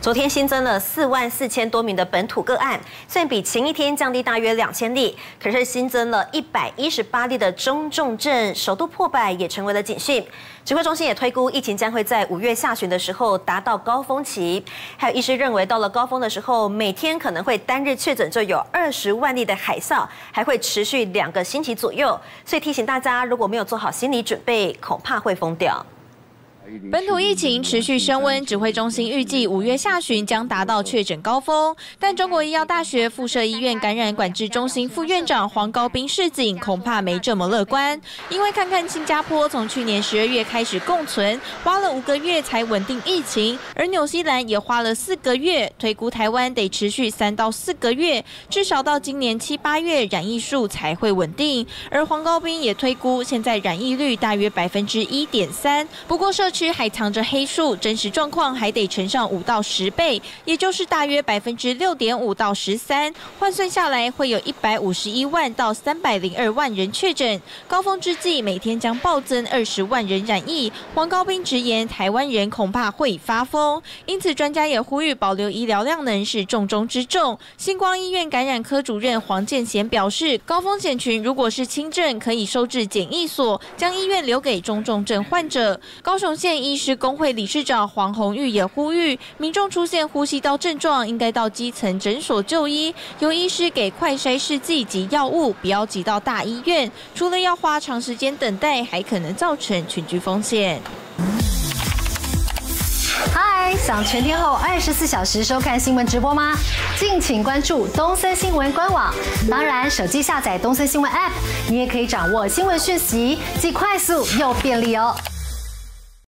昨天新增了四万四千多名的本土个案，虽然比前一天降低大约两千例，可是新增了一百一十八例的中重症，首度破百也成为了警讯。指挥中心也推估，疫情将会在五月下旬的时候达到高峰期。还有医师认为，到了高峰的时候，每天可能会单日确诊就有二十万例的海啸，还会持续两个星期左右。所以提醒大家，如果没有做好心理准备，恐怕会疯掉。本土疫情持续升温，指挥中心预计五月下旬将达到确诊高峰。但中国医药大学附设医院感染管制中心副院长黄高斌示警，恐怕没这么乐观。因为看看新加坡从去年十二月开始共存，花了五个月才稳定疫情，而纽西兰也花了四个月，推估台湾得持续三到四个月，至少到今年七八月染疫数才会稳定。而黄高斌也推估，现在染疫率大约百分之一点三，不过社区。还藏着黑数，真实状况还得乘上五到十倍，也就是大约百分之六点五到十三，换算下来会有一百五十一万到三百零二万人确诊。高峰之际，每天将暴增二十万人染疫。黄高斌直言，台湾人恐怕会发疯，因此专家也呼吁保留医疗量能是重中之重。星光医院感染科主任黄建贤表示，高风险群如果是轻症，可以收治检疫所，将医院留给中重症患者。高雄县。医师工会理事长黄红玉也呼吁，民众出现呼吸道症状，应该到基层诊所就医，由医师给快筛试剂及药物，不要挤到大医院。除了要花长时间等待，还可能造成群聚风险。嗨，想全天候二十四小时收看新闻直播吗？敬请关注东森新闻官网。当然，手机下载东森新闻 App，你也可以掌握新闻讯息，既快速又便利哦。